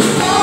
Oh!